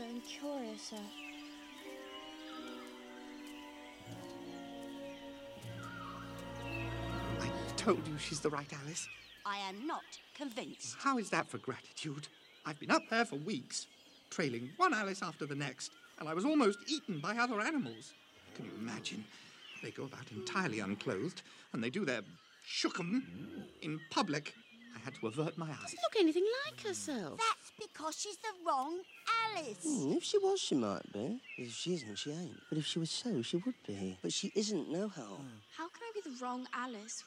so and. Uh, I told you she's the right Alice. I am not convinced. How is that for gratitude? I've been up there for weeks, trailing one Alice after the next, and I was almost eaten by other animals. Can you imagine? They go about entirely unclothed, and they do their shukum in public I had to avert my eyes. Look anything like herself. That's because she's the wrong Alice. Hmm, if she was, she might be. If she isn't, she ain't. But if she was so, she would be. But she isn't, nohow. How can I be the wrong Alice